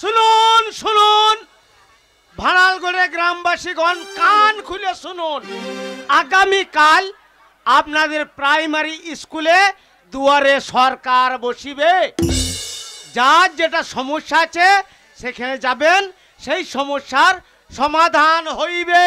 শুনুন শুনুন। ভাড়ালগড়ে গ্রামবাসীগণ, কান খুলে শুনুন। আগামীকাল আপনাদের প্রাইমারি স্কুলে দুয়ারে সরকার বসিবে। যার যেটা সমস্যা আছে, সেখানে যাবেন। সেই সমস্যার সমাধান হইবে।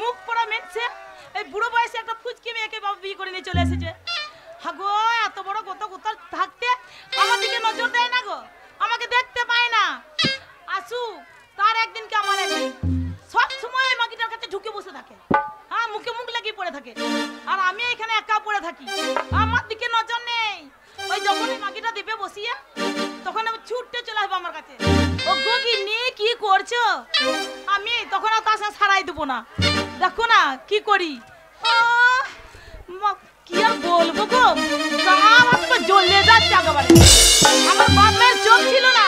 মুখ পড়া মেটছে এই বুড়ো বয়সে একটা ফুচকি মেয়েকে বাবা বিয়ে করে নিয়ে চলে এসেছে। হাগো, এত বড় কত কোথাও থাকতে আমার দিকে নজর দেয় না গো। আমাকে দেখতে পায় না। আসু, তার একদিন কি আমার একদিন? সব সময় ওই মাগিটার কাছে ঢুকে বসে থাকে। হ্যাঁ মুখে মুখ লাগিয়ে পড়ে থাকে। আর আমি এখানে একা পড়ে থাকি। আমার দিকে নজর নেই। ওই যখন ওই মাগিটা দিবে বসিয়ে তখন আমি ছুটতে চলে আসব আমার কাছে। ও গগি নে কি করছ? আমি তখন আর তার সঙ্গে ছাড়াই দেবো না। দেখো না কি করি? কি আর বলব গো? আমার তো জ্বলে যাচ্ছে একেবারে। আমার বাপ মায়ের চোখ ছিল না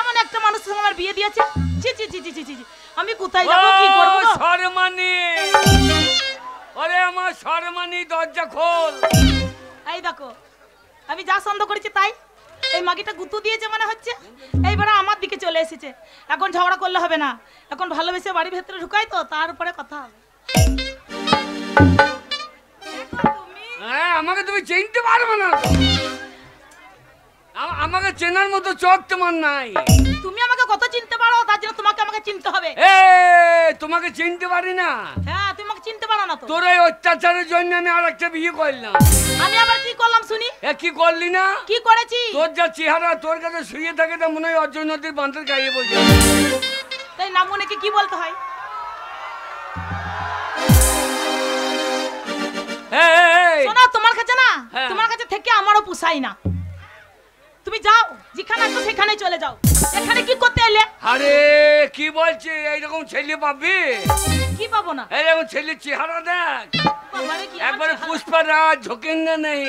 এমন একটা সঙ্গে আমার বিয়ে দিয়েছে। ছি ছি ছি ছি ছি। আমি কোথায় যাব কি করব গো? সরমানি ওরে আমার সরমানি দরজা খোল। এই দেখো আমি যা সন্দেহ করেছি তাই। এই মাগিটা গুতু দিয়েছে মনে হচ্ছে। এইবার আমার দিকে চলে এসেছে। এখন ঝগড়া করলে হবে না। এখন ভালোবেসে বাড়ির ভেতরে ঢুকাই তো তারপরে কথা হবে। হ্যাঁ আমাকে তুমি চিনতে পারবে না আমাকে চেনার মতো চোখ তোমার নাই। তুমি আমাকে কত চিনতে পারো তার জন্য তোমাকে আমাকে চিনতে হবে। এ তোমাকে চিনতে পারি না? হ্যাঁ তুমি আমাকে চিনতে পারো না তো। তোর এই অত্যাচারের জন্য আমি আর একটা বিয়ে করলাম। আমি আবার কি করলাম শুনি? এ কি করলি না? কি করেছি? তোর যা চেহারা তোর কাছে শুয়ে থাকে তা মনে হয় অর্জুন নদীর বাঁধের গায়ে বসে তাই নাম মনেকে কি বলতে হয়? শোনো তোমার কাছে না হ্যাঁ। তোমার কাছে থেকে আমারও পোষাই না। তুমি যাও যেখানে আছো সেখানে চলে যাও। এখানে কি করতে এলে? আরে কি বলছে? এইরকম ছেলে পাবি? কি পাবো না? এইরকম ছেলে চেহারা দেখ। একবারে চেহারা। পুষ্পারাজ ঝোঁকেন না নেই।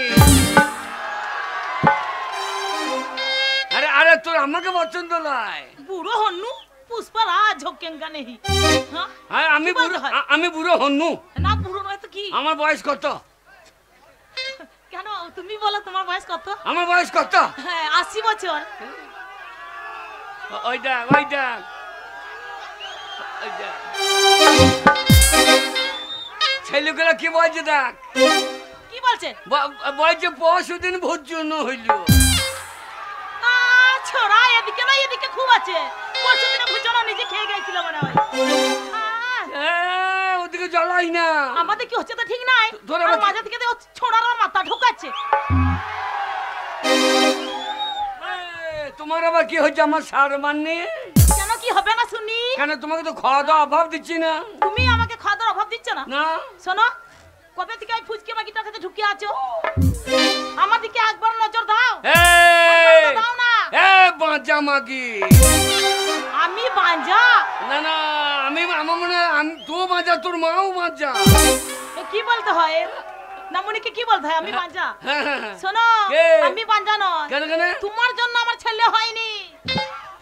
আরে আরে তোর আমাকে পছন্দ নয়। বুড়ো হন্নু পুষ্পারাজ ঝোকেঙ্গা নেহি হ্যাঁ? আমি বুড়ো? আমি বুড়ো হনু না বুড়ো নয় তো কি? আমার বয়স কত? কেন? তুমি বলো তোমার বয়স কত? আমার বয়স কত? হ্যাঁ আশি বছর। ওই দেখ ওই দেখ। ছেলেগুলো কি বলছে দেখ? কি বলছে? বলছে পরশু দিন ভোট জন্য হইল। ছোড়া এদিকে না এদিকে খুব আছে। পরশু দিনে ভুজনো নিজে খেয়ে গেছিল মনে হয়। ওদিকে জ্বলাই না। আমাদের কি হচ্ছে তো ঠিক নাই? আর মাঝে থেকে দেখো ছোড়ার মাথা ঢোকাচ্ছে। তোমার আবার কি হচ্ছে আমার সার মাননি কেন কি হবে না শুনি? কেন তোমাকে তো খাওয়া দাওয়া অভাব দিচ্ছি না? তুমি আমাকে খাওয়া দাওয়ার অভাব দিচ্ছ না? না। শোনো কবে থেকে এই ফুচকে মাগিটার কাছে ঢুকে আছো? আমার দিকে একবার নজর দাও। দাও না। এ বাঁচা মাগি। আমি বাঞ্জা। না না আমি আমার মনে আমি তো বাঁচা তোর মাও এ কি বলতে হয়? নামুনিকে কি বলতে হয়? আমি হ্যাঁ, হ্যাঁ, হ্যাঁ। শোনো আমি নয়। তোমার জন্য আমার ছেলে হয়নি।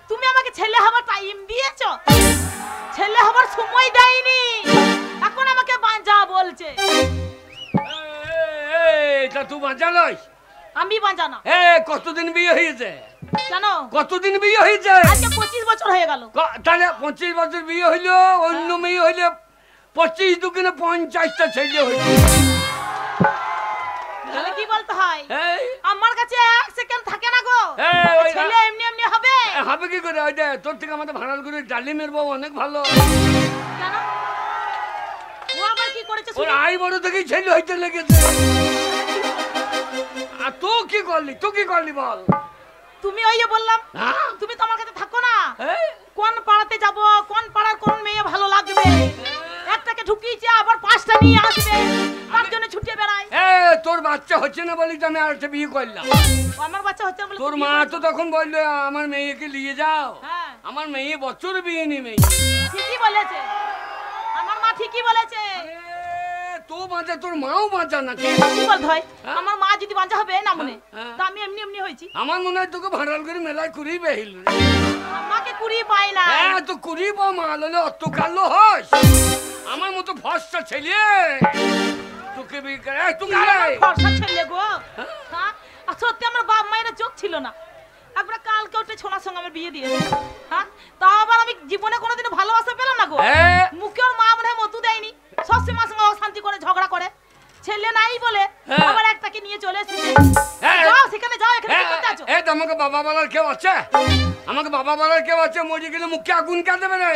তুমি আমাকে ছেলে হবার টাইম দিয়েছ। ছেলে হবার সময় দেয়নি। এখন আমাকে বাঞ্জা বলছে। তুই বাঁচা নয় আমি বাঞ্জা না এ কতদিন বিয়ে হয়েছে? কেন কতদিন বিয়ে হয়েছে? আজকে পঁচিশ বছর হয়ে গেল। তাহলে পঁচিশ বছর বিয়ে হইল অন্য মেয়ে হইলে পঁচিশ দুগুণে পঞ্চাশটা ছেলে হইল। তাহলে কি বলতে হয়? আমার কাছে এক সেকেন্ড থাকে না গো। ছেলে এমনি এমনি হবে। হবে কি করে? ওই যে তোর থেকে আমাদের ভাড়াল করে ডালিমের বউ অনেক ভালো। কেন ও আবার কি করেছে ওর আই বড় থেকেই ছেলে হইতে লেগেছে। আর তো কি করলি? তুই কি করলি বল? তুমি ওই যে বললাম? তুমি তো আমার কাছে থাকো না। কোন পাড়াতে যাব কোন পাড়ার কোন মেয়ে ভালো লাগবে? একটাকে ঢুকিয়েছে আবার পাঁচটা নিয়ে আসবে। তার জন্য ছুটে বেড়ায়। এ তোর বাচ্চা হচ্ছে না বলি তো আমি আর একটা বিয়ে করলাম। আমার বাচ্চা হচ্ছে না বলে তোর মা তো তখন বলল আমার মেয়েকে নিয়ে যাও। হ্যাঁ। আমার মেয়ে বছর বিয়ে নি মেয়ে ঠিকই বলেছে। আমার মা ঠিকই বলেছে। এ, বাঁচা তোর মাও বাঁচা কি বলতে হয় হ্যাঁ? আমার মা যদি বাঁচা হবে না মনে হ্যাঁ। তা আমি এমনি এমনি হয়েছি। আমার মনে হয় তোকে ভাড়াল করে মেলায় করেই বেহিল আমাকে কুড়ি পাই না। হ্যাঁ তো কুড়ি বা মাল হলে অত কালো হস। আমার মতো ফসটা ছেলে। তোকে বিয়ে করে এই, তুই আমার আয়। ভরসা ছেলে গো। হ্যাঁ? আর সত্যি আমার বাপ মায়ের চোখ ছিল না। একবার কালকে উঠে ছোনার সঙ্গে আমার বিয়ে দিয়েছে। হ্যাঁ? তা আবার আমি জীবনে কোনোদিনও ভালোবাসা পেলাম না গো। হ্যাঁ। মুখে ওর মা মনে হয় মতু দেয়নি। সবসময় সঙ্গে অশান্তি করে ঝগড়া করে। ছেলে নাই বলে হ্যাঁ। আবার একটাকে নিয়ে চলে এসেছে। হ্যাঁ। যাও সেখানে যাও এখানে কি করতে আছো? এ, তো আমাকে বাবা বলার কেউ আছে? আমাকে বাবা বলার কেউ আছে? মরে গেলে মুখে আগুন কে দেবে রে?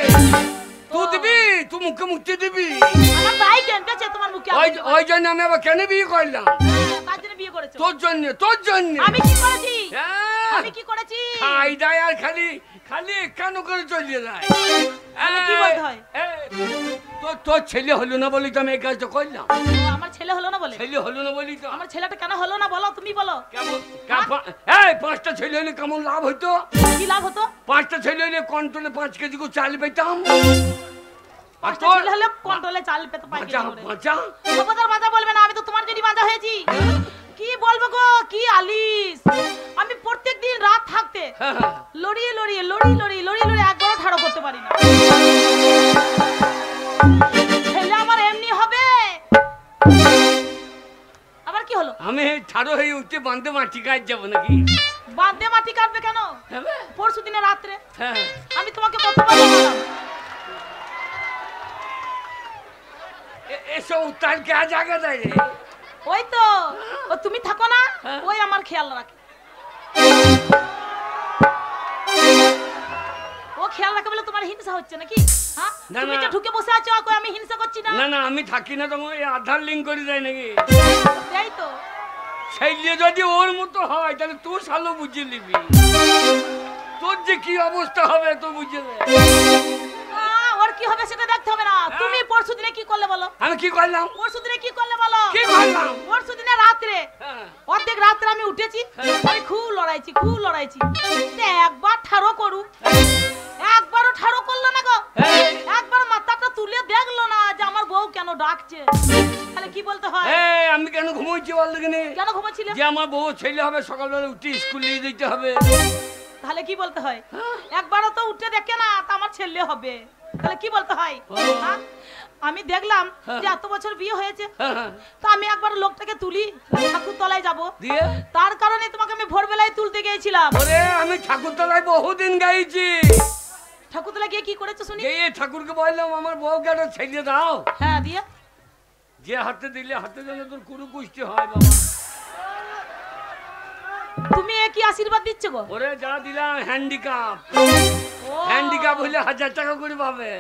তুই দিবি? তুই মুখে মুক্তি দিবি? আমার তোমার মুখে ওই ওই জন্য আমি আবার কেন বিয়ে করলাম? হ্যাঁ, জন্য বিয়ে করেছ। তোর জন্য তোর জন্য। আমি কি করেছি? হ্যাঁ। আমি কি করেছি? খাই দেয় আর খালি খালি কেন করে চলিয়ে যায়? কি বলতে হয়? তোর তোর ছেলে হলো না বলি তো আমি এই কাজটা করলাম। আমার ছেলে হলো না বলে? ছেলে হলো না বলি তো। আমার ছেলেটা কেন হলো না বলো তুমি বলো। কেমন এই পাঁচটা ছেলে হলে কেমন লাভ হইতো কি লাভ হতো? পাঁচটা ছেলে হলে কন্ট্রোলে পাঁচ কেজি করে চাল পেতাম। আর পাঁচটা তোর ছেলে হলে কন্ট্রোলে চাল পেতে পাই বাঁচা বাঁচা। বাঁচা বলবে না আমি তো তোমার জন্য বাঁচা হয়েছি। কি বলব গো? কি আলিস? আমি প্রত্যেকদিন রাত থাকতে। লড়িয়ে লড়িয়ে লড়ি লড়ি লড়ি লড়ি একবারও ঠাড়ো করতে পারি না। ছেলে আমার এমনি হবে। আবার কি হলো? আমি হয়ে উঠতে মাটি কাজ যাব নাকি? মাটি কাটবে কেন? পরশু দিনে রাত্রে? হ্যাঁ। আমি তোমাকে কতবার বললাম এসব উত্তাল দেয় ওই তো ও তুমি থাকো না হ্যাঁ। ওই আমার খেয়াল রাখে। ও খেয়াল রাখে বলে তোমার হিংসা হচ্ছে নাকি? হ্যাঁ? তুমি। যে ঢুকে বসে আছো আর কই আমি হিংসা করছি না? না না আমি থাকি না তখন ওই আধার লিঙ্ক করে যায় নাকি? এই তো। সেইলে যদি ওর মতো হয় তাহলে তুই সালো বুঝে নিবি। তোর যে কি অবস্থা হবে তো বুঝে হবে সেটা দেখতে হবে না। হ্যাঁ। তুমি পরশু দিনে কি করলে বলো? আমি কি করলাম? পরশু দিনে কি করলে বলো? কি করলাম? পরশু দিনে রাত্রে। হ্যাঁ। অর্ধেক রাত্রে আমি উঠেছি হ্যাঁ। আমি খুব লড়াইছি খুব লড়াইছি। একবার ঠাড়ো করু একবারও ঠাড়ো করল না গো। একবার মাথাটা তুলে দেখল না যে আমার বউ কেন ডাকছে। তাহলে কি বলতে হয়? এই, আমি কেন ঘুমোচ্ছি বল দেখিনি? কেন ঘুমাচ্ছিলে? যে আমার বউ ছেলে হবে সকালবেলা উঠে স্কুল নিয়ে যেতে হবে। তাহলে কি বলতে হ্যাঁ। একবারও তো উঠে দেখে না তা আমার ছেলে হবে। তাহলে কি বলতে হয়? হ্যাঁ? আমি দেখলাম হ্যাঁ। যে এত বছর বিয়ে হয়েছে। হ্যাঁ। তো আমি একবার লোকটাকে তুলি ঠাকুর তলায় যাব। দিয়ে? তার কারণে তোমাকে আমি ভোরবেলায় তুলতে গিয়েছিলাম। আমি ঠাকুরতলায় বহুদিন গাইছি। ঠাকুর তলায় গিয়ে কি করেছ শুনি? গিয়ে ঠাকুরকে বললাম আমার বউকে একটা ছেলে দাও। হ্যাঁ দিয়ে? যে হাতে দিলে হাতে যেন তোর কুরু কুষ্টি হয় বাবা। তুমি এ কি আশীর্বাদ দিচ্ছ গো? ওরে যা দিলাম হ্যান্ডিক্যাপ। হ্যান্ডিক্যাপ হইলে হাজার টাকা করে পাবে।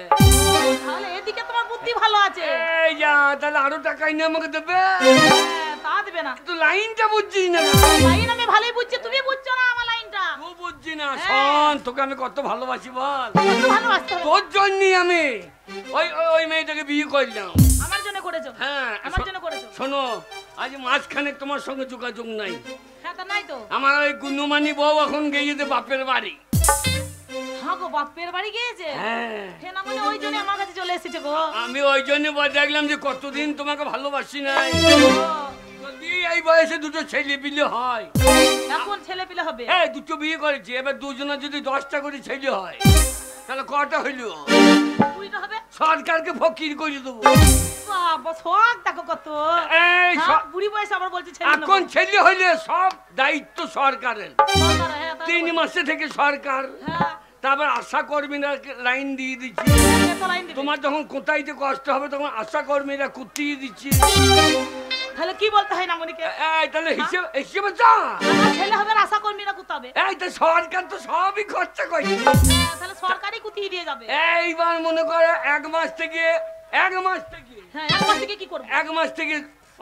তাহলে এদিকে তোমার বুদ্ধি ভালো আছে। এই যা তাহলে আরও টাকা এনে আমাকে দেবে? হ্যাঁ, তা দেবে না। তুই লাইনটা বুঝছিস না। লাইন আমি ভালোই বুঝছি তুমি বুঝছ না আমার লাইনটা? তুই বুঝছি না হ্যাঁ। শোন তোকে আমি কত ভালোবাসি বল। তোর জন্যই আমি ওই ওই- মেয়েটাকে বিয়ে করলাম। আমার জন্য করেছ? হ্যাঁ আমার জন্য করেছ? শোনো আজ মাঝখানে তোমার সঙ্গে যোগাযোগ নাই। হ্যাঁ তা নাই তো। আমার ওই গুনুমানি বউ এখন গিয়েছে বাপের বাড়ি। হ্যাঁ বাপের বাড়ি গিয়েছে? মনে ওই জন্য আমার কাছে চলে এসেছে গো। আমি ওই জন্য দেখলাম যে কতদিন তোমাকে ভালোবাসি নাই। যদি এই বয়সে দুটো ছেলে পিলে হয়। এখন ছেলে পিলে হবে? হ্যাঁ দুটো বিয়ে করেছি এবার দুজনে যদি দশটা করে ছেলে হয় তাহলে কটা হইল? সরকারকে ফকির করে দেবো। হ্যাঁ। এখন ছেলে হইলে সব দায়িত্ব সরকারের। সরকার, হ্যাঁ, তিন মাসে থেকে সরকার। হ্যাঁ তারপর আশা কর্মীরা লাইন দিয়ে দিচ্ছি। তোমার যখন কোথাইতে কষ্ট হবে তখন আশা কর্মীরা কুতিয়ে দিচ্ছি। তাহলে কি বলতে হয় না মনিকে এই তাহলে হিসেবে হিসেবে যা। ছেলে হবে আর আশা কর্মীরা কুতাবে এই তো সরকার তো সবই খরচা তাহলে সরকারই কুতিয়ে দিয়ে যাবে। এইবার মনে করে এক মাস থেকে এক মাস থেকে। হ্যাঁ এক মাস থেকে কি করব? এক মাস থেকে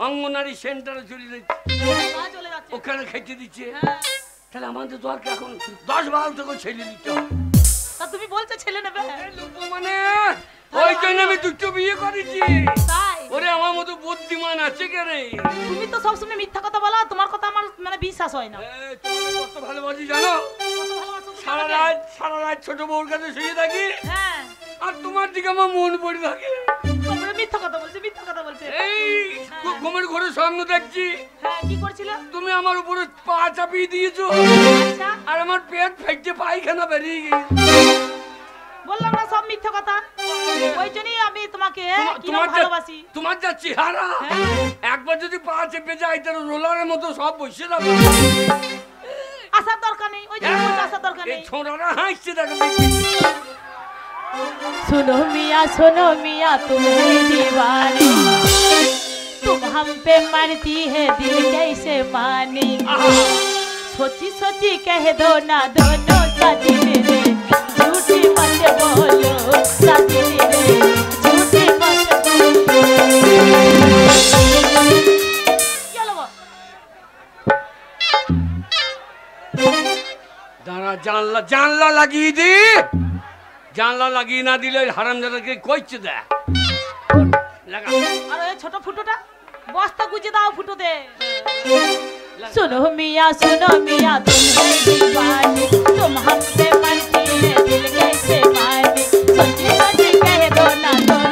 অঙ্গনারী সেন্টারে চলে যাচ্ছে। ওখানে খেতে দিচ্ছে। হ্যাঁ। তাহলে আমাদের দরকার এখন দশ বারো টাকা ছেলে দিতে হবে। তা তুমি বলছো ছেলে নেবে? মানে ওই জন্য আমি দুটো বিয়ে করেছি। ওরে আমার মতো বুদ্ধিমান আছে কে রে? তুমি তো সবসময় মিথ্যা কথা বলো তোমার কথা আমার মানে বিশ্বাস হয় না। তোমাকে কত ভালোবাসি জানো? তুমি সারা রাত সারা রাত ছোট বউর কাছে শুয়ে থাকি। হ্যাঁ। আর তোমার দিকে আমার মন পড়ে থাকে। মিথ্যা কথা বলছে মিথ্যা কথা বলছে। এই তোমার ঘরে স্বপ্ন দেখছি। হ্যাঁ কি তুমি আমার উপরে পা চাপিয়ে দিয়েছ। আচ্ছা। আর আমার পেট ফেটে পায়খানা বেরিয়ে গেছে। বললাম না সব মিথ্যা কথা। ওই জন্যই আমি তোমাকে হ্যাঁ। একবার যদি পা যায় রোলারের মতো সব বসে যাবে। আসার দরকার নেই ওই জন্য হ্যাঁ। দরকার নেই। শোনো মিয়া শোনো মিয়া তুমি দিবানি। तुम हम पे मरती है दिल कैसे मानी सोची सोची कह दो ना दोनों साथी मेरे झूठी मत बोलो साथी मेरे झूठी मत बोलो। दारा लगी दी। जानला लगी ना दिले हरम जदा के कोई चीज़ है লাগা আর ওই ছোট ফুটোটা বস্তা গুজে দাও ফুটো দে सुनो मियाँ सुनो मियाँ तुम है दीवानी तुम हमसे मरती है दिल कैसे मानी सोची सोची कह दो ना दोनों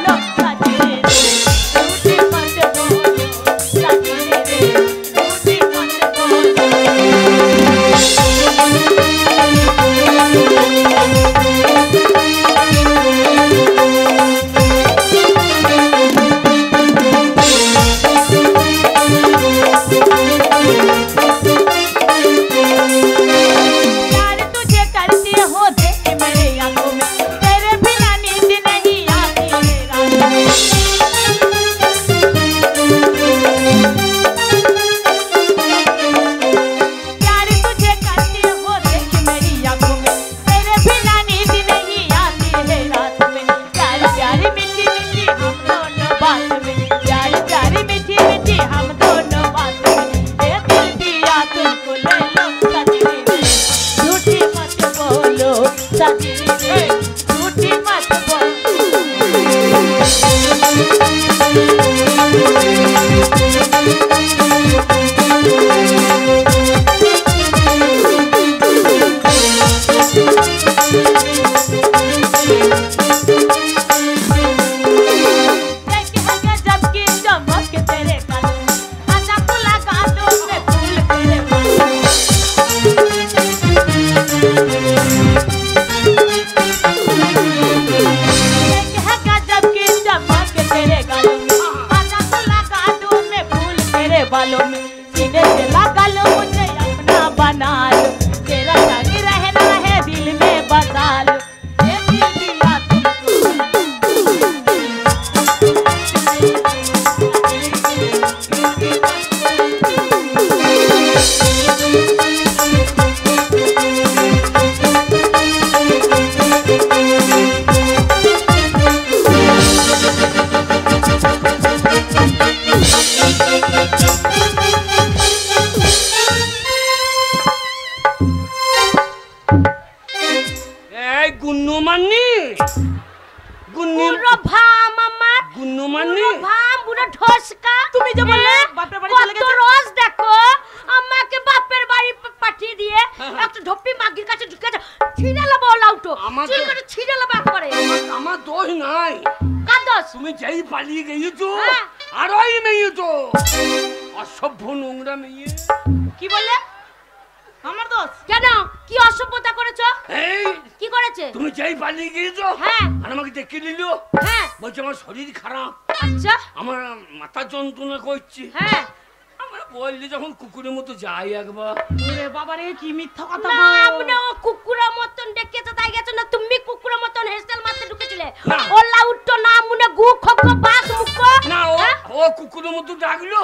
কি মিথ্যা কথা না আপনি ও কুকুরের মতন ডেকেছে তাই গেছো না তুমি কুকুরের মতন হেসেল মারতে ঢুকেছিলে। ও লাউটো না মুনে গু খগ বাস মুখ। না ও হ্যাঁ? ও কুকুরের মতো ডাকলো।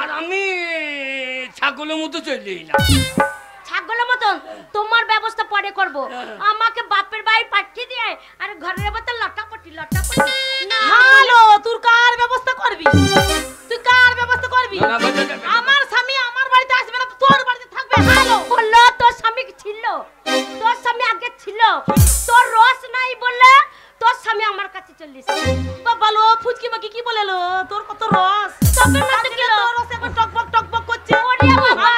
আর আমি ছাগলের মতো চলে এলাম। ছাগলের মতন? তোমার ব্যবস্থা পরে করব। হ্যাঁ। আমাকে বাপের বাড়ি পাঠিয়ে দিয়ে আর ঘরের মতো লটাপটি লটাপটি। না। হ্যালো তুই কার ব্যবস্থা করবি? তুই কার ব্যবস্থা করবি? আমার ছিল তোর স্বামী আগে ছিল তোর রস নাই বললে তোর স্বামী আমার কাছে চলে তো বলো ফুচকি মাকি কি বলেলো তোর কত রস? তার রস এখন টকবক টকবক করছে। ওরে বাবা।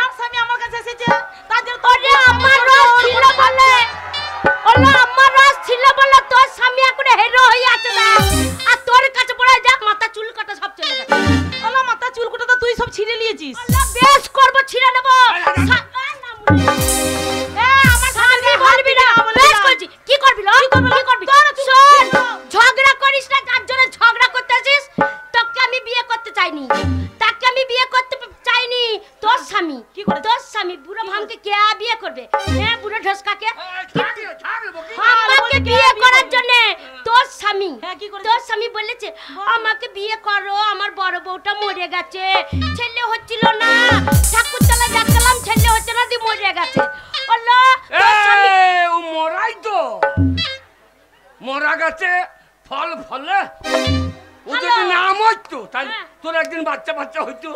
না মরতো হ্যাঁ। তোর একদিন বাচ্চা বাচ্চা হইতো?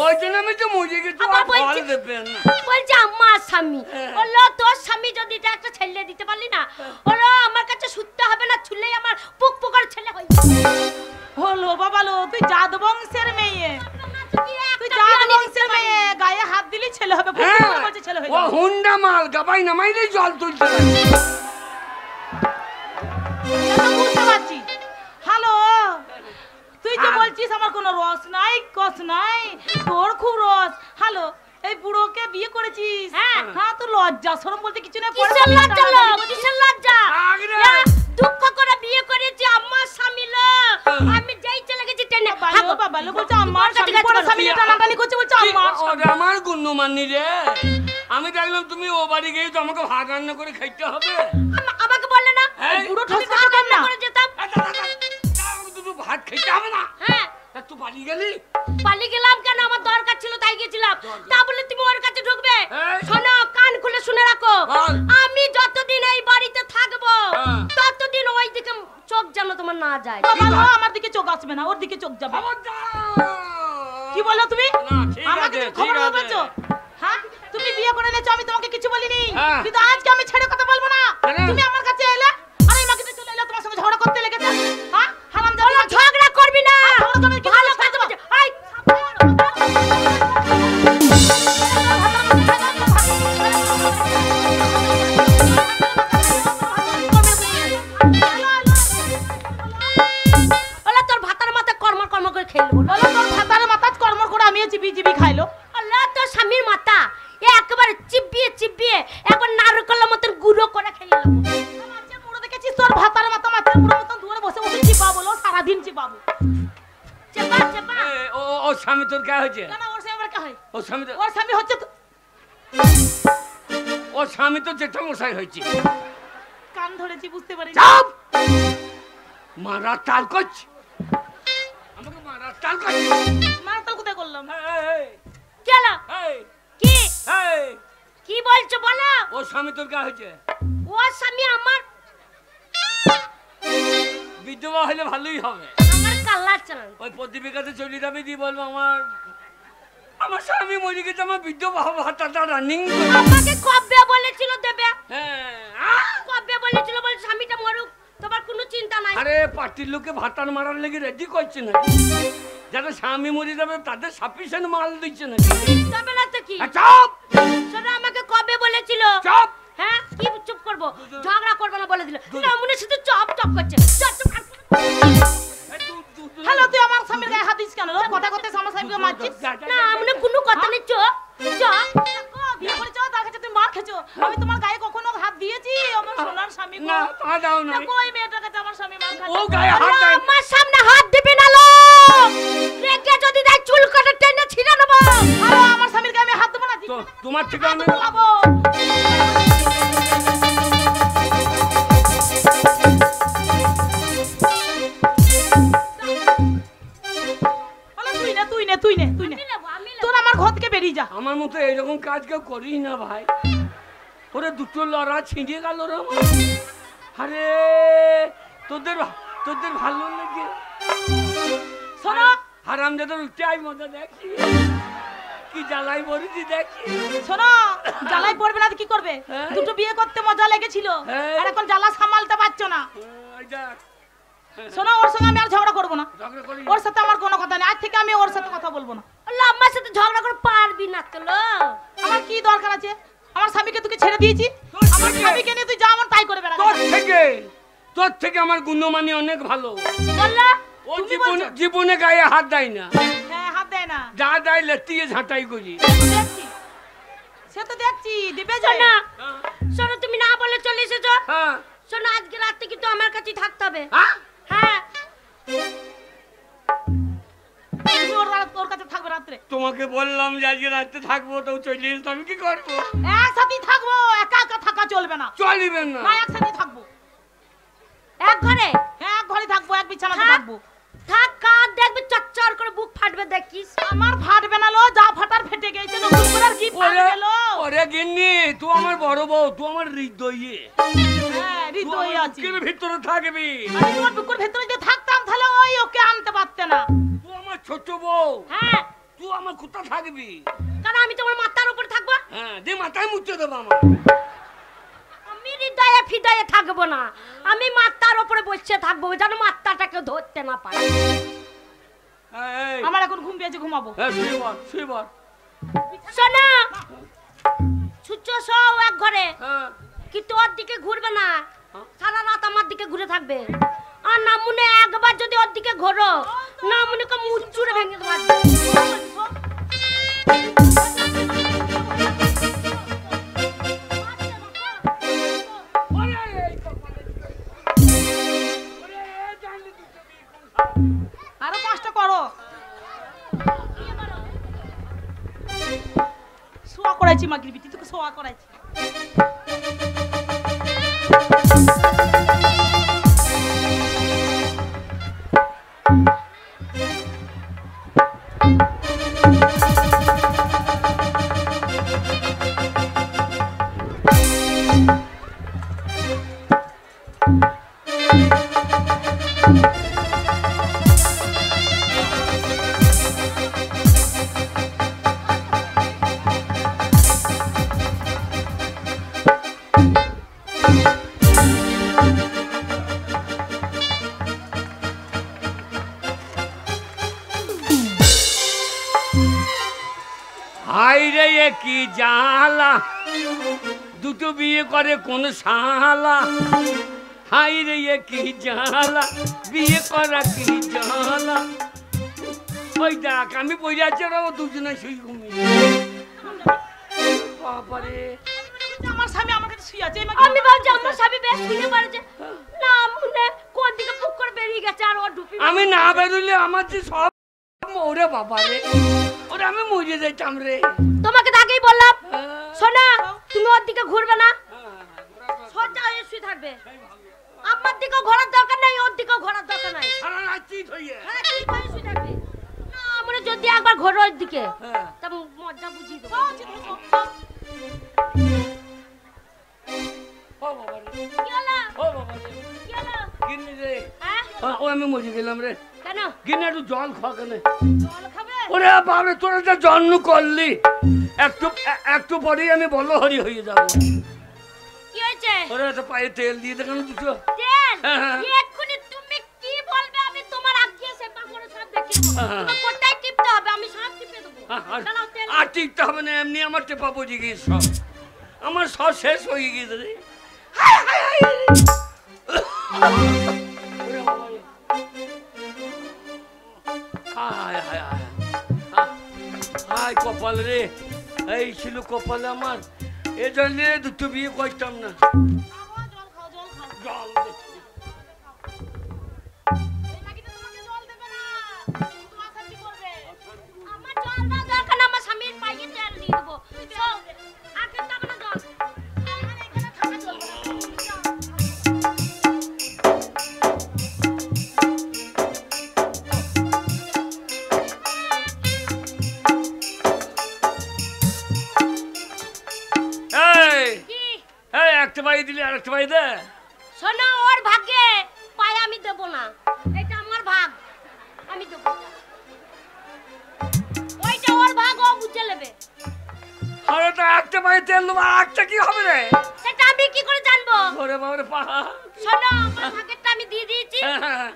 ওই জন্য আমি তো মরে গেছি আর ফল বলছি- দেবে না। বলছে আমার স্বামী হ্যাঁ। বলল তোর স্বামী যদি এটা একটা ছেলে দিতে পারলি না বলল আমার কাছে শুতে হবে না ছুললেই আমার পুক পুকার ছেলে হয়ে হলো বাবা লো তুই জাত বংশের মেয়ে। তুই জাত বংশের মেয়ে গায়ে হাত দিলি ছেলে হবে হ্যাঁ। ছেলে হয়ে ও হুন্ডা মাল গাবাই নামাইলেই জল তুলতে তুই হ্যাঁ। বলছিস? আমার কোনো রস নাই কস নাই তোর খুব রস। হ্যালো এই বুড়োকে বিয়ে করেছিস? হ্যাঁ। হ্যাঁ তো লজ্জা শরম বলতে কিছু পরে কিসের লজ্জা কিসের লজ্জা। এ, দুঃখ করে বিয়ে করেছি আমার স্বামী আমি যেই চলে গেছি টেনে। বাবা বাবা লো বলছে আমার স্বামী স্বামী টানাটানি করছে বলছে আমার ওরে রে। আমি দেখলাম তুমি ও বাড়ি গিয়ে তো আমাকে ভাত রান্না করে খাইতে হবে। আমাকে বললে না? বুড়ো আমি ঠসকা ভাত কর রান্না করে যেতাম। ভাত খাইতে হবে না? হ্যাঁ। তা তুই বাড়ি গেলি? পালিয়ে গেলাম কেন? আমার দরকার ছিল তাই গেছিলাম তা বলে তুমি ওর কাছে ঢুকবে? শোনো কান খুলে শুনে রাখো। আমি যতদিন এই বাড়িতে থাকব হ্যাঁ। ততদিন ওই দিকে চোখ যেন তোমার না যায়। আমার দিকে চোখ আসবে না ওর দিকে চোখ যাবে। কি বলো তুমি? আমাকে খবর। বলছো? হ্যাঁ? তুমি বিয়ে করে নিয়েছো আমি তোমাকে কিছু বলিনি। হ্যাঁ। কিন্তু আজকে আমি ছেড়ে কথা বলব না। তুমি আমার কাছে হয়েছে। কান ধরেছি বুঝতে পারি চাপ! মারা তাল করছে। আমাকে মারা তাল করছে। মার তাল কোথায় করলাম? এই, কি? কি বলছো বলো? ও স্বামী তোর কে হয়েছে। ও স্বামী আমার? বিধবা হলে ভালোই হবে। আমার কাল্লার চালান। ওই প্রদীপিকাতে চলে যাবে দিয়ে বলব আমার আমার স্বামী মরে গেছে আমার বিধবা ভাতাটা রানিং আমাকে কবে বলেছিল দেবে হ্যাঁ আহ! কবে বলেছিল বলে স্বামীটা মরুক তোমার কোনো চিন্তা নাই আরে পার্টির লোকে ভাতার মারার লেগে রেডি করছে না। যারা স্বামী মরে যাবে তাদের সাফিসিয়েন্ট মাল দিচ্ছে না। কি? চাপ! লড়া ছিঁড়ে গেল রে আরে তোদের তোদের ভালো লেগে শোনো হারাম যাদের উঠে আই মজা দেখি। কি জ্বালাই বলেছি দেখি। শোনো জ্বালাই পড়বে না তো কি করবে? হ্যাঁ। দুটো বিয়ে করতে মজা লেগেছিল হ্যাঁ। আর এখন জ্বালা সামালতে পারছ না। শোনো ওর সঙ্গে আমি আর ঝগড়া করব না। ওর সাথে আমার কোনো কথা নেই। আজ থেকে আমি ওর সাথে কথা বলব না। আল্লাহ, আমার সাথে ঝগড়া করে পারবি না তো আমার কি দরকার আছে? আমার স্বামীকে তোকে ছেড়ে দিয়েছি? তোর স্বামীকে নিয়ে তুই যা আমার তাই করে বেড়া তোর থেকে তোর থেকে আমার গুণমানি অনেক ভালো। বলল? ও জীবনে? জীবনে গায়ে হাত দেয় না। হ্যাঁ হাত দেয় না। যা দেয় লেতিয়ে ঝাঁটাই করি। সে তো দেখছি দিবে যায় শোনো। শোনো তুমি না বলে চলে এসেছ। হ্যাঁ। শোনো আজকে রাতে কিন্তু আমার কাছেই থাকতে হবে। হ্যাঁ? তুমি ওর রাত- ওর কাছে থাকবে রাত্রে। তোমাকে বললাম যে আজকে রাতে থাকব তো চলে এসে আমি কি করব? একসাথেই থাকব একা একা থাকা চলবে না। চলিবে না। না একসাথে থাকব। এক ঘরে? হ্যাঁ এক ঘরে থাকব এক বিছানাতে থাকব। থাক কাঁধ দেখবে চচ্চর করে বুক ফাটবে দেখিস। আমার ফাটবে না লো যা ফাটার ফেটে গেছে নতুন করে আর কি ফাটবে লো? ওরে গিন্নি তুই আমার বড় বউ তুই আমার হৃদয়ে। হ্যাঁ হৃদয় আছে। বুকের ভিতরে থাকবি। আমি তোমার বুকুর ভেতরে যদি থাকতাম তাহলে ওই ওকে আনতে পারতে না। তুই আমার ছোট বউ। হ্যাঁ। তুই আমার কোথা থাকবি? কারণ আমি তোমার মাথার উপর থাকব। হ্যাঁ দে মাথায় মুছে দেবো আমার আমি হৃদয়ে ফিদয়ে থাকব না। আমি মাথার উপরে বসে থাকব যেন মাথাটাকে ধরতে না পারে। আমার এখন ঘুম পেয়েছে ঘুমাবো। হ্যাঁ শুয়ে শোনা সব এক ঘরে। হ্যাঁ। কি তোর দিকে ঘুরবে না? সারা রাত আমার দিকে ঘুরে থাকবে। আর না মনে একবার যদি ওর দিকে ঘোরো না মনে কর মুচুরে ভেঙে তোমার। আরও পাঁচটা করো। শোয়া করাইছি মাগির বিটি তোকে শোয়া করাইছি। Thank you. জালা। দুটো বিয়ে করে কোন শালা। হাই রে কি জালা। বিয়ে করা কি জালা। ওই দেখ আমি পড়ে আছি ওরা ও দুজনে শুই ঘুমিয়ে বাবারে। আমার স্বামী আমার কাছে শুয়ে আছে আমি ভাবছি আমার স্বামী বেশ শুয়ে পড়েছে। না মনে কোন দিকে পুক করে বেরিয়ে গেছে আর ও ঢুপি আমি না বেরোলে আমার যে সব ওরে বাবারে। ওরে আমি মরে যাইতাম রে। তোমাকে তো আগেই বললাম। হ্যাঁ, শোনা তুমি ওর দিকে ঘুরবে না। সোজা হয়ে শুয়ে থাকবে। আমার দিকেও ঘোরার দরকার নাই ওর দিকেও ঘোরার দরকার নাই। সারা ধইয়ে হ্যাঁ ঠিক হয়ে শুয়ে থাকবে? না মানে যদি একবার ঘোরো ওর দিকে হ্যাঁ। তা মজা বুঝিয়ে দেবো। ও বাবারে কি হলো? ও বাবারে কি হলো? গিন্নি রে। হ্যাঁ? ও আমি মরে গেলাম রে। কেন? গিন্নি একটু জল খাওয়া কেন। জল খাবে? ওরে বাবারে তোরা যা জন্ম করলি। একটু একটু পরেই আমি বলো হরি হয়ে যাব। কি হয়েছে? ওরে একটা পায়ে তেল দিয়ে দেখানো দুটো? তেল? হ্যাঁ, হ্যাঁ। এক্ষুনি তুমি কি বলবে? আমি তোমার আগে সেবা করে সব দেখে। হ্যাঁ। তোমার কোথায় টিপতে হবে? আমি সব টিপে দেবো। আর- টিকতে হবে না এমনি আমার টেপা পড়ে গিয়ে সব। আমার সব শেষ হয়ে গিয়েছে রে। হায়, হায়। হায়, হায় কপাল রে, এই ছিল কপাল আমার। এ জন্য দুটো বিয়ে করতাম না। জল জল না আমার দরকার আমার স্বামীর পায়ে তেল দিয়ে দেবো একটা বাই দিলি আর একটা বাই দে শোনো, ওর ভাগ্যে পায়ে আমি দেবো না। এটা আমার ভাগ। আমি দেবো না। ওইটা ওর ভাগ, ও বুঝে নেবে। আরে তো একটা বাই তেল দেবো আর একটা কি হবে রে সেটা আমি কি করে জানব? ওরে বাবারে পাহা শোনো, আমার ভাগেরটা আমি দিয়ে দিয়েছি। হ্যাঁ।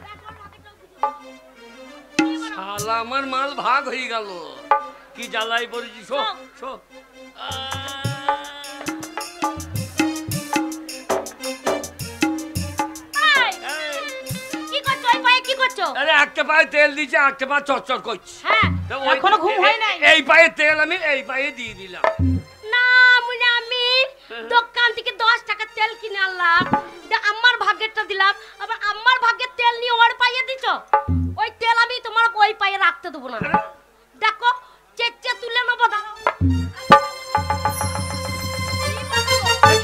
শালা আমার মাল ভাগ হয়ে গেল কি জ্বালাই পড়েছি শো শো এই, করছ? আরে একটা পায়ে তেল দিচ্ছে একটা পা চচ্চর করছে। হ্যাঁ এখনও ঘুম হয় নাই? এই পায়ে তেল আমি এই পায়ে দিয়ে দিলাম। না মুনে আমি দোকান থেকে দশ টাকা তেল কিনে আনলাম। আমার ভাগ্যেরটা দিলাম। আবার আমার ভাগ্যের তেল নিয়ে ওর পাইয়ে দিছ? ওই তেল আমি তোমার ওই পায়ে রাখতে দেবো না। দেখো চেচ্ছে তুলে নেব দাঁড়াও।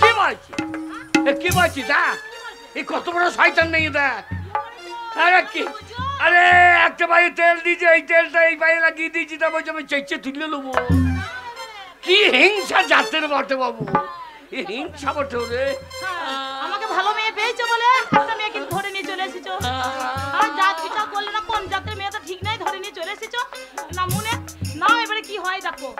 কি বলছি এ কি বলছি দেখ? এই কত বড় শয়তান নেই দেখ। আরে কি? আরে একটা পায়ে তেল দিয়েছে এই তেলটা এই পায়ে লাগিয়ে দিয়েছি তা বলছে আমি চেঁচে তুলে নেব। কি হিংসা জাতের বটে বাবু। এই হিংসা বটে রে আমাকে ভালো মেয়ে পেয়েছ বলে একটা মেয়েকে ধরে নিয়ে চলে এসেছ। আর জাত বিচার করলে না কোন জাতের মেয়েটা ঠিক নাই ধরে নিয়ে চলে এসেছ। না মনে না এবারে কি হয় দেখো।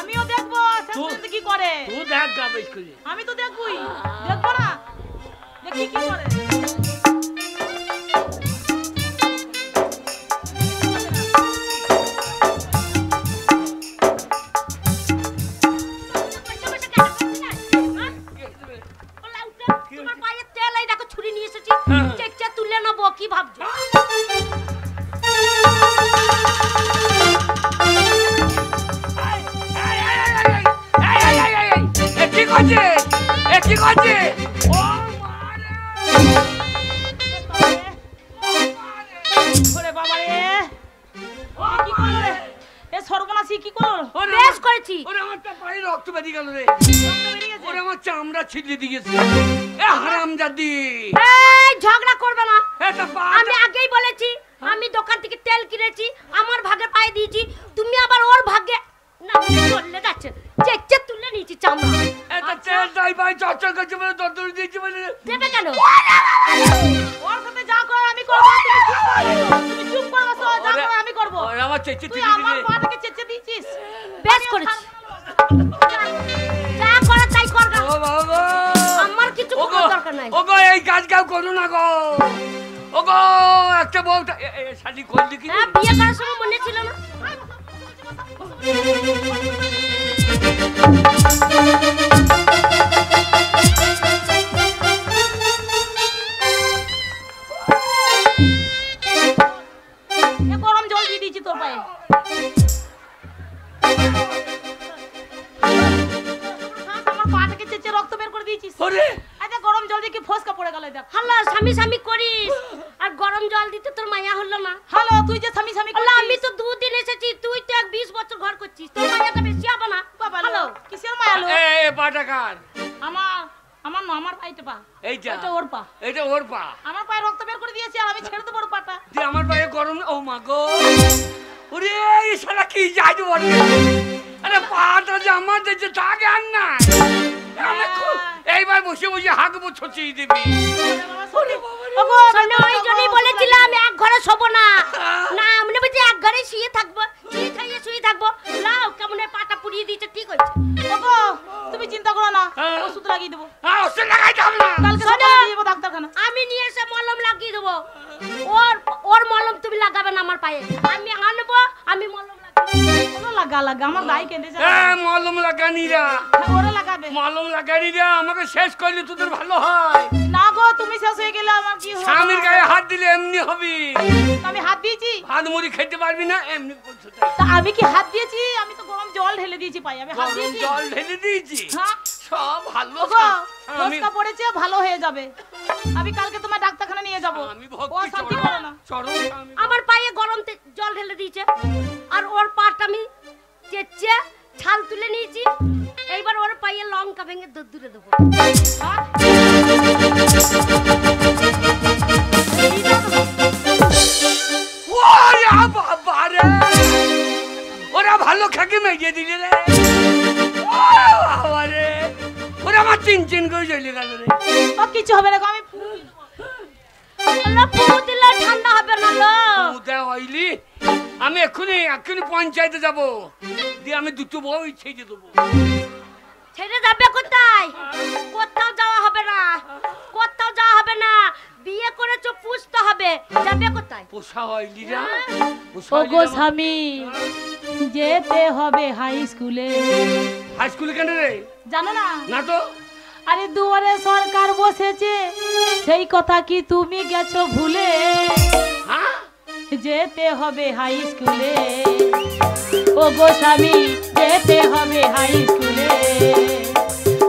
আমিও দেখব শেষ কি করে। তুই দেখ গা বেশ করে। আমি তো দেখবই। দেখব না? দেখি কি করে। কাজ না গো। ও গো একটা বউটা শালি করলি কি? হ্যাঁ বিয়ে করার সময় মনে ছিল না। লাগাবে মলম লাগানিরা আমাকে শেষ করলে তোদের ভালো হয়। না গো তুমি শেষ হয়ে গেলে আমার কি হবে? স্বামীর গায়ে হাত দিলে এমনি হবি। আমি হাত দিয়েছি? ভাত মুড়ি খেতে পারবি না এমনি করছ তা আমি কি হাত দিয়েছি? আমি তো গরম জল ঢেলে দিয়েছি পাই আমি হাত দিয়েছি। জল ঢেলে দিয়েছি? হ্যাঁ। সব ভালো আমি ফসকা পড়েছে ভালো হয়ে যাবে। আমি কালকে তোমার ডাক্তারখানা নিয়ে যাব। আমি ভক্তি শান্তি করো না। আমার পায়ে গরম জল ঢেলে দিয়েছে। আর ওর পাটা আমি চেচ্ছে ছাল তুলে নিয়েছি। এইবার ওর পায়ে লঙ্কা ভেঙে দুধ দূরে দেবো? ওরে ওরা ভালো খাকে মেজে দিলে রে। রে। ওরা আমার চিন চিন করে চলে গেল রে। ও কিছু হবে না আমি ঠান্ডা হবে না লো হইলি আমি এক্ষুনি এক্ষুনি পঞ্চায়েতে যাব। দিয়ে আমি দুটো বই ছেড়ে দেবো। ছেড়ে যাবে কোথায়? কোথাও যাওয়া হবে না। কোথাও যাওয়া হবে না। বিয়ে করেছ পুষতে হবে। যাবে কোথায়? পোষা হইলি রা। পোষা ওগো স্বামী যেতে হবে হাই স্কুলে। হাই স্কুলে কেন রে? জানো না? না তো। আরে দুয়ারে সরকার বসেছে। সেই কথা কি তুমি গেছো ভুলে? হ্যাঁ? যেতে হবে হাই স্কুলে। ও গো স্বামী যেতে হবে হাই স্কুলে।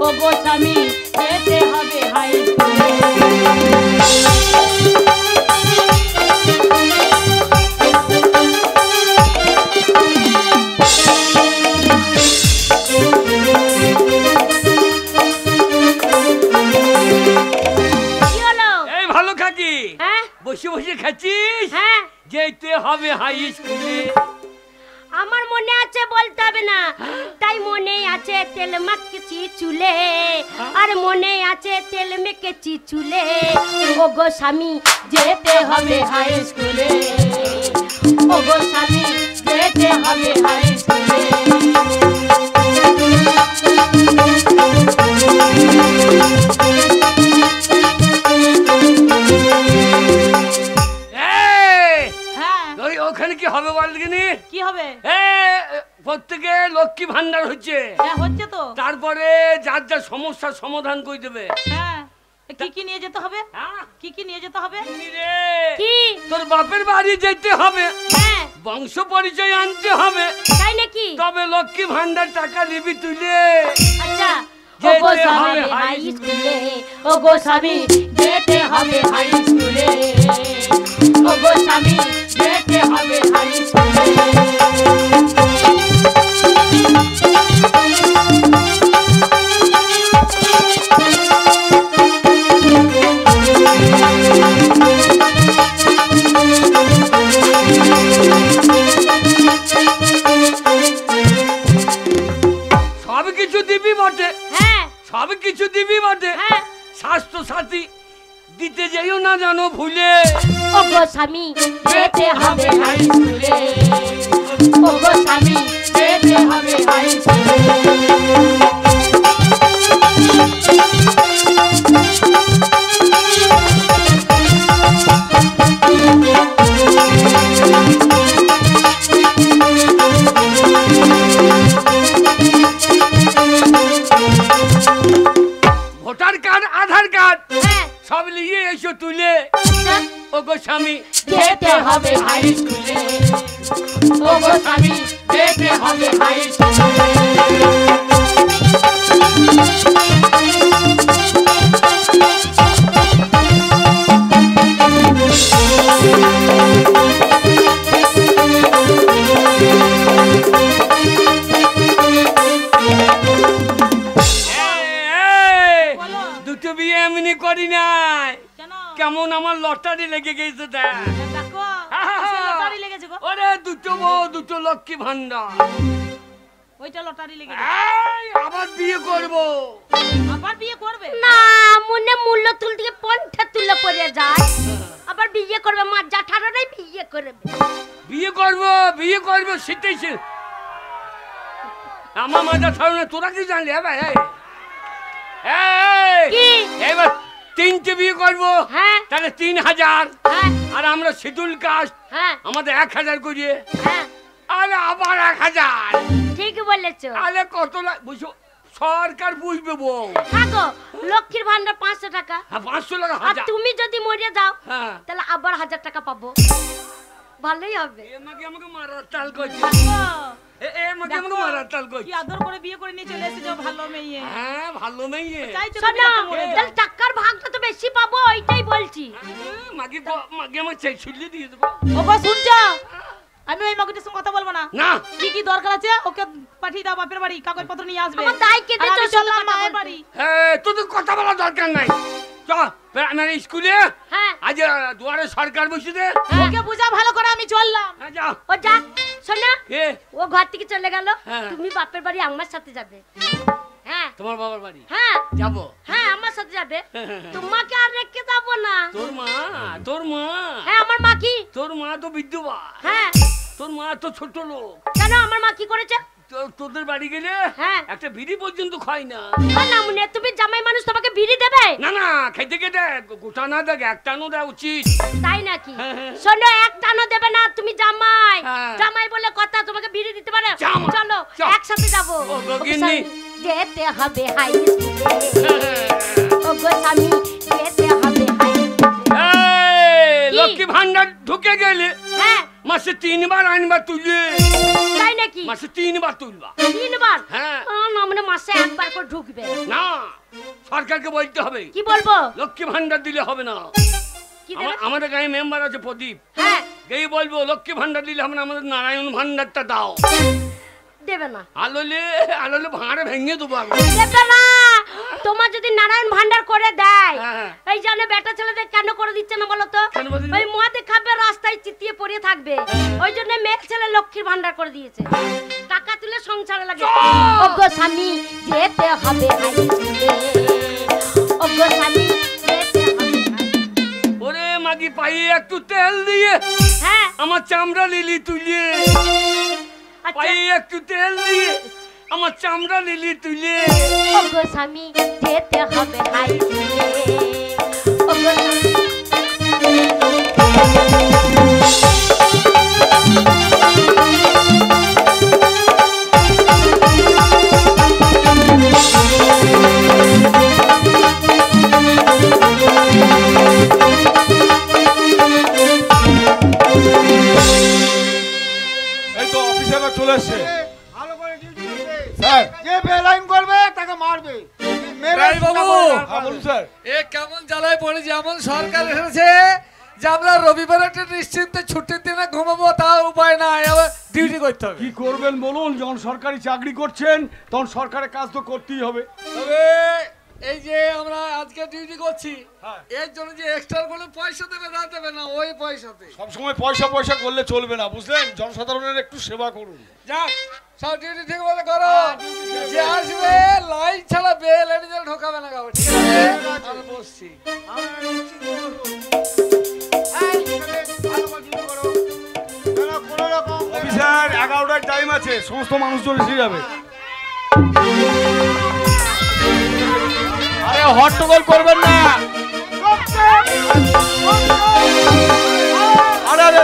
ও গো স্বামী যেতে হবে হাই স্কুলে। কি হলো? এই ভালো খাকি হ্যাঁ? বসে বসে যেতে হবে হাই স্কুলে? আমার মনে আছে বলতে হবে না। তাই মনে আছে তেল মাখছি চুলে আর মনে আছে তেল মেখেছি চুলে। ও গো স্বামী যেতে হবে হাই স্কুলে। ও গো স্বামী যেতে হবে হাই স্কুলে। এই, কি হবে বল দেখিনি? কি হবে? এ প্রত্যেকে লক্ষ্মী ভান্ডার হচ্ছে। হ্যাঁ হচ্ছে তো। তারপরে যার যার সমস্যার সমাধান করে দেবে। হ্যাঁ কি কি নিয়ে যেতে হবে? হ্যাঁ? কি কি নিয়ে যেতে হবে? কি তোর বাপের বাড়ি যেতে হবে। হ্যাঁ। বংশ পরিচয় আনতে হবে। তাই নাকি? তবে লক্ষ্মী ভান্ডার টাকা নিবি তুলে। আচ্ছা ও যেতে গো হবে স্বামী হাই হাই স্কুলে ও গো স্বামী যেতে হবে হাই স্কুলে ও জানো ভুলে। ওগো স্বামী যেতে হবে ওগো স্বামী হবে দুটো বিয়ে এমনি করি নাই। কেমন আমার লটারি লেগে গেছে দেখ। দুটো বউ দুটো লক্ষ্মী ভান্ডার ওইটা লটারি লেগেছে এই, আবার বিয়ে করব। আবার বিয়ে করবে? না মনে মূল্য তুল পন্থা তুলে পড়ে যায়। আবার বিয়ে করবে মা জাঠারোরাই বিয়ে করবে। বিয়ে করব বিয়ে করব সেটাই সে আমার মাথা ছাড়ো না তোরা কি জানলি? হ্যাঁ ভাই এই, এই, কি? এবার তিনটে বিয়ে করব? হ্যাঁ। তাহলে তিন হাজার। হ্যাঁ। আর আমরা শিডিউল কাস্ট। হ্যাঁ। আমাদের এক হাজার করিয়ে। হ্যাঁ। আরে আবার এক হাজার। ঠিক বলেছ। আরে কত বুঝছ সরকার বুঝবে বউ। থাকো লক্ষ্মীর ভান্ডার পাঁচশো টাকা। হ্যাঁ পাঁচশো টাকা আর তুমি যদি মরে যাও হ্যাঁ। তাহলে আবার হাজার টাকা পাবো। ভালোই হবে। আমাকে আমাকে মারার তাল করছে। দেখো, এ এ আমাকে আমাকে দেখো, মারার তাল কি করছে আদর করে বিয়ে করে নিয়ে চলে এসেছ ভালো মেয়ে। হ্যাঁ হ্যাঁ, আমি ওই মাগুটির সঙ্গে কথা বলব না। না। কি কি দরকার আছে? ওকে পাঠিয়ে দাও বাপের বাড়ি কাগজপত্র নিয়ে আসবে। আমার দায় কেটে চল, বলতে। বাড়ি হ্যাঁ কথা বলার দরকার নাই। চ স্কুলে। হ্যাঁ। আজ দুয়ারে সরকার বসে হ্যাঁ। ওকে বুঝা ভালো করে আমি চললাম। হ্যাঁ যা ও যা। শোনো ও ঘর থেকে চলে গেল। হ্যাঁ। তুমি বাপের বাড়ি আমার সাথে যাবে। হ্যাঁ। তোমার বাবার বাড়ি? হ্যাঁ। যাব। হ্যাঁ আমার সাথে যাবে। তোমাকে আর রেখে যাব না। তোর মা তোর মা। হ্যাঁ আমার মা কি? তোর মা তো বিদ্যুবা হ্যাঁ। তোর মা তো ছোট লোক। কেন আমার মা কি করেছে? তোদের বাড়ি গেলে হ্যাঁ। একটা বিড়ি পর্যন্ত খায় না। মুনে তুমি জামাই মানুষ তোমাকে বিড়ি দেবে? না না খাইতে খেতে গোটা না দেখ একটানো দেওয়া উচিত। তাই নাকি? হ্যাঁ, হ্যাঁ। শোনো দেবে না তুমি জামাই। জামাই বলে কথা তোমাকে বিড়ি দিতে পারে? চলো একসাথে যাব। যেতে হবে হাই স্কুলে। ও গো স্বামী যেতে হবে হাই? লক্ষ্মী ভান্ডার ঢুকে গেলে। মাসে তিনবার আনবা তুলে তাই নাকি? মাসে তিনবার তুলবা। তিনবার? হ্যাঁ। না মানে মাসে একবার করে ঢুকবে। না সরকারকে বলতে হবে। কি বলব? লক্ষ্মী ভান্ডার দিলে হবে না। আমাদের গায়ে মেম্বার আছে প্রদীপ। হ্যাঁ। এই বলব লক্ষ্মী ভান্ডার দিলে হবে না আমাদের নারায়ণ ভান্ডারটা দাও। দেবে না। আলোলে আলোলে ভাঁড়ে ভেঙে দেবো। দেবে না। তোমার যদি নারায়ণ ভান্ডার করে দেয় হ্যাঁ। এই জানে বেটা ছেলেদের কেন করে দিচ্ছে না বলো তো? ওই মদে খাবে রাস্তায় চিতিয়ে পড়ে থাকবে। ওই জন্য মেয়ে ছেলে লক্ষ্মীর ভান্ডার করে দিয়েছে। টাকা তুলে সংসারে লাগে ওগো স্বামী যেতে হবে। ওগো স্বামী। ওরে মাগি পায়ে একটু তেল দিয়ে হ্যাঁ। আমার চামড়া লিলি তুলে আচ্ছা। একটু তেল দিয়ে। আমার চামড়া লিলি তুলে ওগো স্বামী যেতে হবে। ওগো চলে এসছে এ কেমন জ্বালায় পড়ে যেমন সরকার এসেছে যে আমরা রবিবার একটা নিশ্চিন্তে ছুটির দিনে ঘুমাবো তার উপায় নাই। আবার ডিউটি করতে হবে। কি করবেন বলুন? যখন সরকারি চাকরি করছেন তখন সরকারের কাজ তো করতেই হবে। তবে এই যে আমরা আজকে ডিউটি করছি হ্যাঁ। এর জন্য যে এক্সট্রা কোনো পয়সা দেবে না দেবে না ওই পয়সাতে। সবসময় পয়সা পয়সা করলে চলবে না বুঝলেন? জনসাধারণের একটু সেবা করুন। যাক সব ডিউটি ঠিক মতো করো। যে আসবে লাইন ছাড়া বেল এনে যেন ঢোকাবে না কাউকে ঠিক আছে? আমি বসছি। অফিসার এগারোটার টাইম আছে সমস্ত মানুষজন এসে যাবে। আরে হট্টগোল করবেন না। আরে আরে।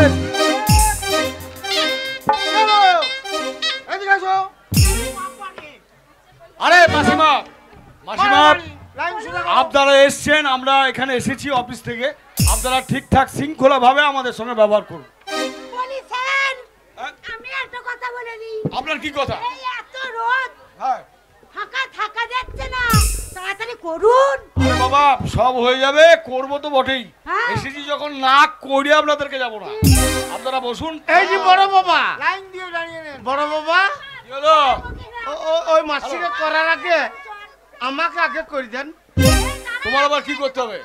আরে। মাসিমা মাসিমা। আপনারা এসছেন আমরা এখানে এসেছি অফিস থেকে। আপনারা ঠিকঠাক শৃঙ্খলা ভাবে আমাদের সঙ্গে ব্যবহার করুন। হ্যাঁ? আপনার কি কথা? এত রোদ। হ্যাঁ। থাকা তাড়াতাড়ি করুন। বাবা সব হয়ে যাবে করব তো বটেই। হ্যাঁ। এসেছি যখন না করে আপনাদেরকে যাব না। আপনারা বসুন। এই যে বড় বাবা। লাইন দিয়ে দাঁড়িয়ে নেন। বড় বাবা। কি হলো? ও- ও- ওই মাসিকে করার আগে আমাকে আগে করে দেন। তোমার আবার কি করতে হবে?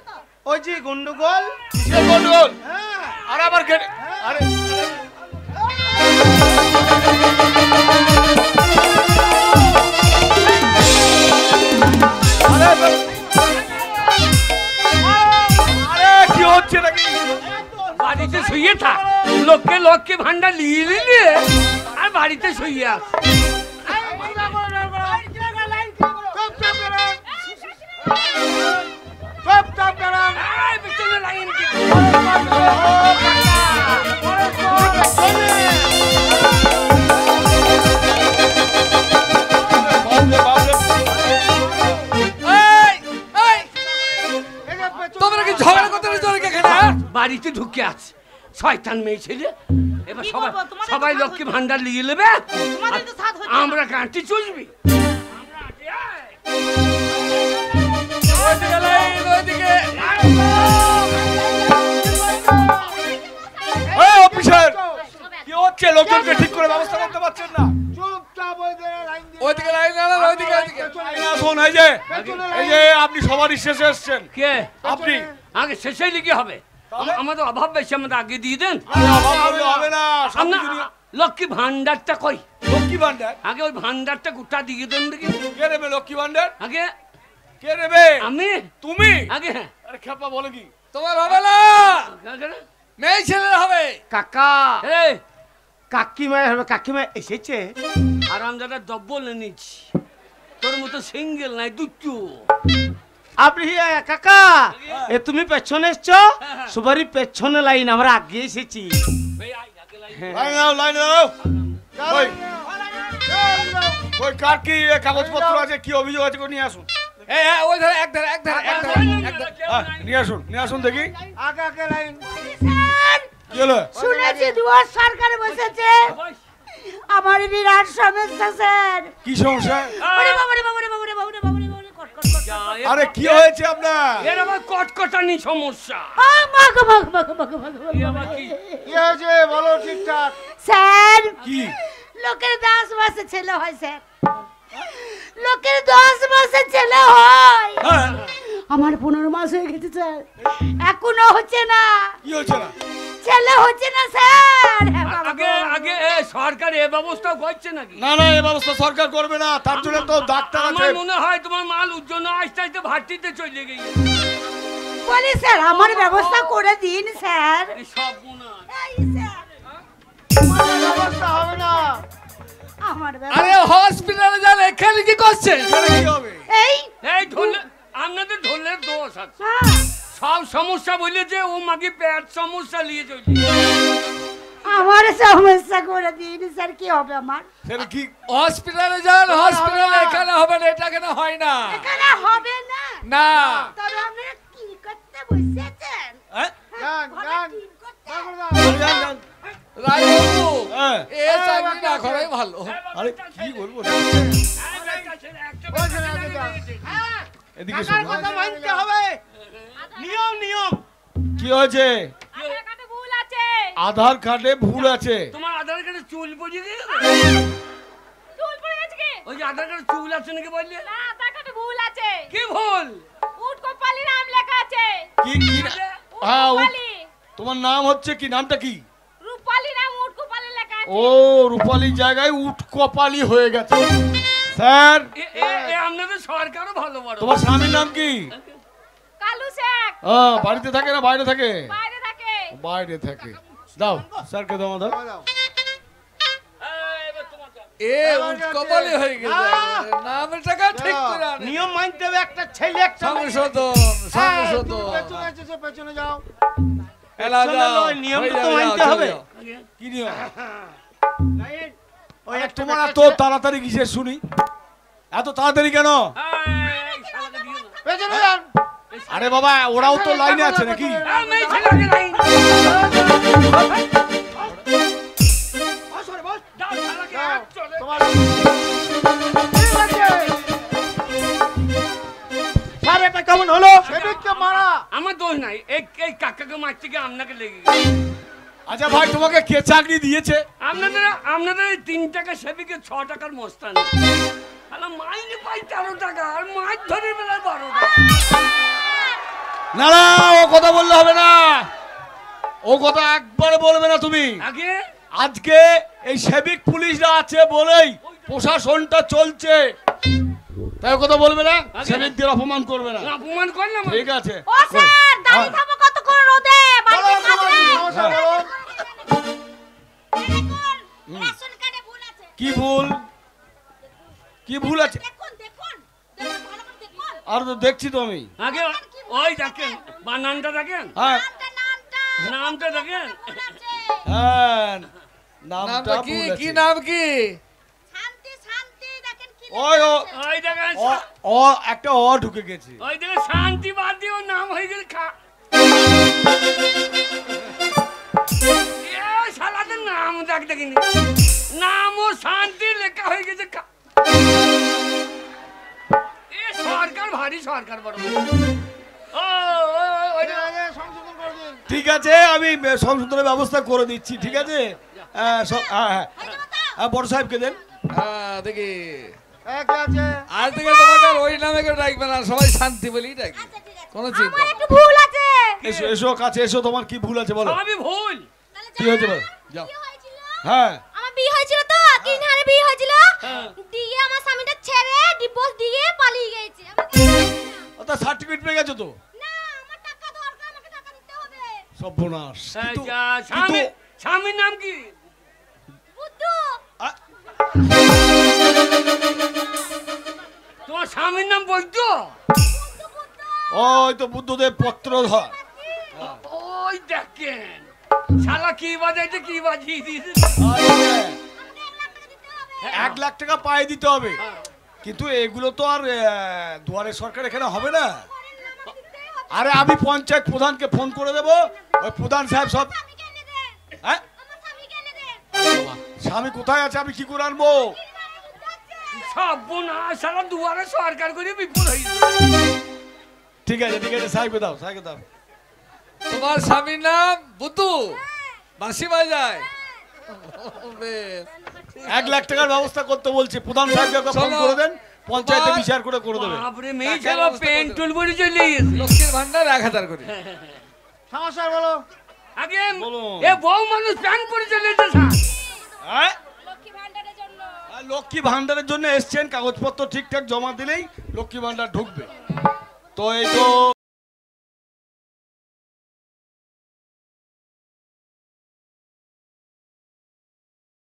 ওই যে গন্ডগোল। কিসের গন্ডগোল? হ্যাঁ। আরে আবার আরে আরে হচ্ছে নাকি বাড়িতে শুয়ে থাক লোককে লোককে ভান্ডার নিয়ে নিলে আর বাড়িতে শুয়ে আস লাইন বাড়িতে ঢুকে আছে। শয়তান মেয়ে ছেলে। এবার সবাই সবাই লক্ষ্মী ভান্ডার নিয়ে নেবে। আমরা কাঁটি চলবি। লোকজনকে ঠিক করে ব্যবস্থা করতে পারছেন না। চুপচাপ ওই জায়গায় লাইন দিয়ে ওইদিকে লাইন দাঁড়ান ওইদিকে ওইদিকে। আসুন এই যে এই যে আপনি সবারই শেষে এসছেন। কে? আপনি আগে শেষে লিখে হবে। আমাদের অভাব বেশি আমাদের আগে দিয়ে দেন। আরে হবে না লক্ষ্মী ভান্ডারটা কই? লক্ষ্মী ভান্ডার আগে ওই ভান্ডারটা গোটা দিয়ে দেন দেখি। কে নেবে লক্ষ্মী ভান্ডার আগে কে নেবে? আমি? তুমি? আগে। আরে খেপা বলে কি? তোমার হবে না। মেয়ে ছেলের হবে। কাকা। এই। কাকিমা হবে কাকিমা এসেছে। আরামদাদা ডব্বল এনেছি। তোর মতো সিঙ্গেল নাই দুটো আপনি কাকা এ তুমি পেছনে এসছো? সুবারি পেছনে লাইন আমরা আগে এসেছি। দাও ওই কার কি কাগজপত্র আছে? কি অভিযোগ আছে নিয়ে আসুন। হ্যাঁ ওই ধারে এক ধারে এক ধারে এক ধারে হ্যাঁ, নিয়ে আসুন নিয়ে আসুন দেখি। আগে আগে লাইন। কি হলো? শুনেছি দুয়ার সরকার বসেছে। আমার বিরাট সমস্যা স্যার। কি সমস্যা? ওরে বাবা বাবা বাবা আরে কি হয়েছে আপনার? এর আবার কটকটানি সমস্যা। ও মা গো মা গো মা গো মা গো মা গো, মা এ গো। আবার কি? কি হয়েছে? বলো ঠিকঠাক। স্যার কি? লোকের দশ মাসে ছেলে হয় স্যার। লোকের দশ মাসে ছেলে হয়। হ্যাঁ। আমার পনেরো মাস হয়ে গেছে স্যার। এখনও হচ্ছে না। কি হচ্ছে না? ছেলে হচ্ছে না স্যার। হ্যাঁ, আগে আগে এ সরকার এ ব্যবস্থা করছে নাকি? না না এই ব্যবস্থা সরকার করবে না। তার জন্য তো ডাক্তার আছে। আমার মনে হয় তোমার মাল উজ্জ্বল আস্তে আস্তে ভাটিতে চলে গেছে। বলি স্যার আমার ব্যবস্থা করে দিন স্যার। এই সব হয় এই স্যার। ব্যবস্থা হবে না। আমার আরে হসপিটালে যান এখানে কি করছেন এখানে কি হবে? এই এই ঢোলে আপনাদের ঢোলের দোষ আছে। হ্যাঁ, সব সমস্যা বলে যে ও মাকে পেট সমস্যা নিয়ে চলছে। আমার সমস্যা করে দিন স্যার কি হবে আমার? সেটা কি হসপিটালে যান? হসপিটালে এখানে হবে না এটা এখানে হয় না? এখানে হবে না। না। তবে আপনারা কি করতে বসেছেন? হ্যাঁ? যান। রাজবাবু হ্যাঁ। এ চাকরি না করাই ভালো। আরে কি বলব? এদিকে কাকার কথা মানতে হবে। নিয়ম নিয়ম। কি হয়েছে? আধার কার্ডে ভুল আছে। আধার কার্ডে ভুল আছে। তোমার আধার কার্ডে চুল পড়ে গেছে চুল পড়ে গেছে কি? ওই যে আধার কার্ডে চুল আছে নাকি বললে? না আধার কার্ডে ভুল আছে। কি ভুল? উট কপালি নাম লেখা আছে। কি কি হ্যাঁ তোমার নাম হচ্ছে কি? নামটা কি? রূপালি নাম উট কপালি লেখা আছে। ও রূপালী জায়গায় উট কপালি হয়ে গেছে। স্যার। এ- এ- এ আপনাদের সরকারও ভালো বড়। তোমার স্বামীর নাম কি? কালু শেখ। হ্যাঁ বাড়িতে থাকে না বাইরে থাকে? বাইরে থাকে। বাইরে থাকে। দাও স্যারকে দাও। দাও এ কপালে হয়ে গেছে। নামের টাকা ঠিক করে নিয়ম মানতে হবে একটা ছেলে একটা। সংশোধন হ্যাঁ, সংশোধন পেছনে এসেছ, পেছনে যাও। এলা যাও, নয়, নিয়মটা হয়ে তো মানতে হবে। কি নিয়ম? ওই একটা তোমার এত তাড়াতাড়ি কিসের শুনি। এত তাড়াতাড়ি কেন? আরে বাবা ওরাও তো লাইনে আছে নাকি? কেমন হলো? মারা আমার দোষ নাই। এই এই কাকাকে মারছে কি আপনাকে লেগে গেছে। আচ্ছা ভাই তোমাকে কে চাকরি দিয়েছে? আপনাদের আপনাদের এই তিন টাকা সেবিকে ছ টাকার মস্তান। তাহলে মাইনে পাই তেরো টাকা আর মাছ ধরে বেলায় বারো টাকা। না না ও কথা বললে হবে না। ও কথা একবারে বলবে না তুমি। আগে? আজকে এই সেবিক পুলিশরা আছে বলেই প্রশাসনটা চলছে। তাই কথা বলবে না? সেবিকদের অপমান করবে না। অপমান কর না ঠিক আছে। ও স্যার দাঁড়িয়ে থাকব কতক্ষণ রোদে? বাড়িতে কাজ নেই। রেশন কার্ডে ভুল আছে। কি ভুল? কি ভুল আছে? দেখুন দেখুন। দেখুন ভালো করে দেখুন। আর তো দেখছি তো আমি। আগে ওই দেখেন বানানটা দেখেন? হ্যাঁ। নামটা নামটা। নামটা দেখেন? হ্যাঁ নামটা নামটা কি? কি নাম কি শান্তি শান্তি দেখেন কি ওই ও- একটা অ ঢুকে গেছে। ওই শান্তি বাদ নাম হয়ে গেছে খা এ শালাদের নাম দেখ দেখিনি। নাম ও শান্তি লেখা হয়ে গেছে খা এ সরকার ভারী সরকার বড়। ও ও, ও, ওই ঠিক আছে, সংশোধন করে দিন। ঠিক আছে আমি সংশোধনের ব্যবস্থা করে দিচ্ছি ঠিক আছে? হ্যাঁ, হ্যাঁ। হ্যাঁ। হ্যাঁ, বড় সাহেবকে দেন। হ্যাঁ, দেখি। আজ থেকে তোমাকে আর ওই নামে কেউ ডাকবে না সবাই শান্তি বলেই ডাকবে। কোনো চিন্তা। একটু ভুল আছে। এসো এসো কাছে এসো তোমার কি ভুল আছে বলো। সবই ভুল। কি হয়েছে বলো যাও। হ্যাঁ। আমার বিয়ে হয়েছিল তো? তিন হারে বিয়ে হয়েছিল? হ্যাঁ। দিয়ে আমার স্বামীটা ছেড়ে ডিভোর্স দিয়ে পালিয়ে গেছে। ওটা সার্টিফিকেট পেয়ে গেছো তো? না আমার টাকা দরকার আমাকে টাকা দিতে হবে। সর্বনাশ। কিন্তু স্বামী স্বামীর নাম কি? বুদ্ধু। তোমার স্বামীর নাম বৈদ্য? ওই তো বুদ্ধদেব পত্রধর। ওই দেখেন। শালা কি বাজাইছে কি বাজিয়ে দিয়েছে আরে, এক লাখ টাকা পায়ে দিতে হবে। কিন্তু এগুলো তো আর দুয়ারে সরকার এখানে হবে না। আরে আমি পঞ্চায়েত প্রধানকে ফোন করে দেবো। ওই প্রধান সাহেব সব হ্যাঁ? স্বামী কোথায় আছে? আমি কি করে আনব? সব না সারা দুয়ারে সরকার করে বিপুল হয়ে ঠিক আছে ঠিক আছে সাইকে দাও সাইকে দাও। তোমার স্বামীর নাম বুদ্ধু? বাঁশি বাজায়। এক লাখ টাকার ব্যবস্থা করতে বলছে প্রধান সাহেবকে ফোন। করে দেন পঞ্চায়েতে বিচার করে করে দেবে। মেয়ে টাকার পেন টুল বলে চলে লক্ষ্মীর ভান্ডার এক হাজার করে। সমস্যা বলো। আগে। এ বউ মানুষ প্যান পরে চলে যেতে হ্যাঁ? লক্ষ্মী ভান্ডারের জন্য এসছেন কাগজপত্র ঠিকঠাক জমা দিলেই লক্ষ্মী ভান্ডার ঢুকবে। তো এই তো